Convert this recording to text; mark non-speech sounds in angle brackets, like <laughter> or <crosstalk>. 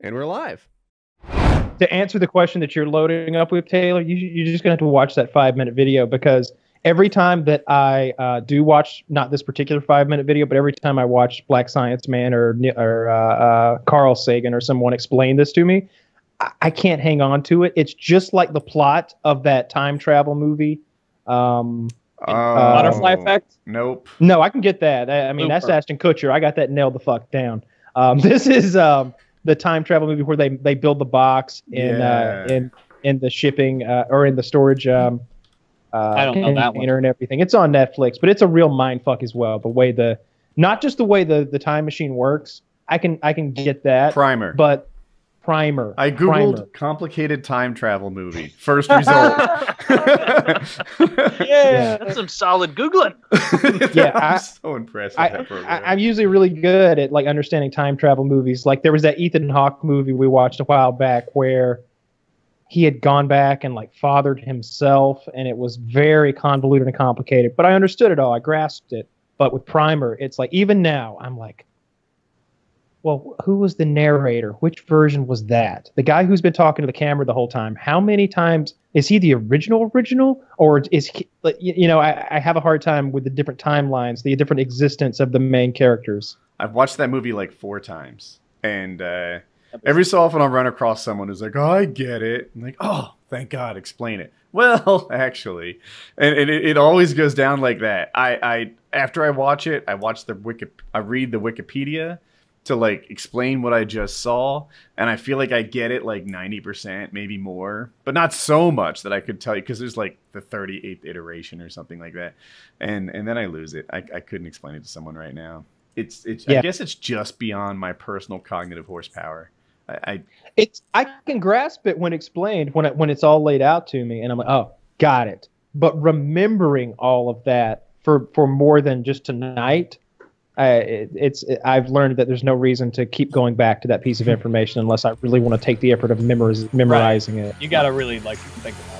And we're live. To answer the question that you're loading up with, Taylor, you, you're just going to have to watch that five minute video because every time that I uh, do watch, not this particular five minute video, but every time I watch Black Science Man or, or uh, uh, Carl Sagan or someone explain this to me, I, I, can't hang on to it. It's just like the plot of that time travel movie. Um, oh, Butterfly Effect? Nope. No, I can get that. I, I mean, that's Ashton Kutcher. I got that nailed the fuck down. Um, <laughs> this is um, the time travel movie where they they build the box in uh, yeah. uh, in in the shipping uh, or in the storage um, uh, I don't know that one. and everything. It's on Netflix, but it's a real mind fuck as well. The way the not just the way the the time machine works. I can I can get that primer, but primer. I googled primer. complicated time travel movie. First result. <laughs> yeah, yeah, that's some solid googling. <laughs> yeah, I'm I, so impressed. I, I, am usually really good at like understanding time travel movies. Like there was that Ethan Hawke movie we watched a while back where he had gone back and like fathered himself, and it was very convoluted and complicated. But I understood it all. I grasped it. But with Primer, it's like even now, I'm like, well, who was the narrator? Which version was that? The guy who's been talking to the camera the whole time. How many times is he the original original, or is he? You know, I, I have a hard time with the different timelines, the different existence of the main characters. I've watched that movie like four times, and uh, every so often I'll run across someone who's like, "Oh, I get it." I'm like, "Oh, thank God, explain it." <laughs> Well, actually, and, and it, it, always goes down like that. I, I after I watch it, I watch the wiki, I read the Wikipedia to like explain what I just saw, and I feel like I get it like ninety percent, maybe more, but not so much that I could tell you because there's like the thirty eighth iteration or something like that, and and then I lose it. I, I couldn't explain it to someone right now. It's it's yeah. I guess it's just beyond my personal cognitive horsepower. I, I it's I can grasp it when explained when it, when it's all laid out to me, and I'm like, oh, got it. But remembering all of that for for more than just tonight, it, it's it, I've learned that there's no reason to keep going back to that piece of hmm. information unless I really want to take the effort of memoriz- memorizing right. it. You got to really like think about